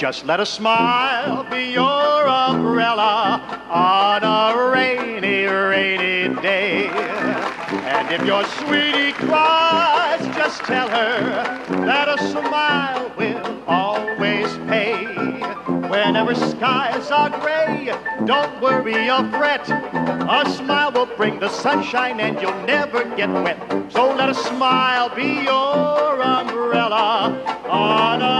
Just let a smile be your umbrella on a rainy, rainy day. And if your sweetie cries, just tell her that a smile will always pay. Whenever skies are gray, don't worry or fret. A smile will bring the sunshine and you'll never get wet. So let a smile be your umbrella on a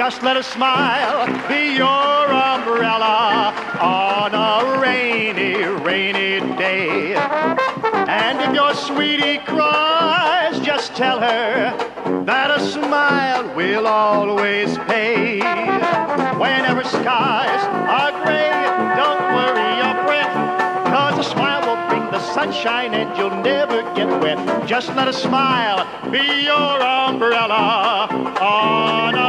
Just let a smile be your umbrella on a rainy, rainy day. And if your sweetie cries, just tell her that a smile will always pay. Whenever skies are gray, don't worry or fret, cause a smile will bring the sunshine and you'll never get wet. Just let a smile be your umbrella on a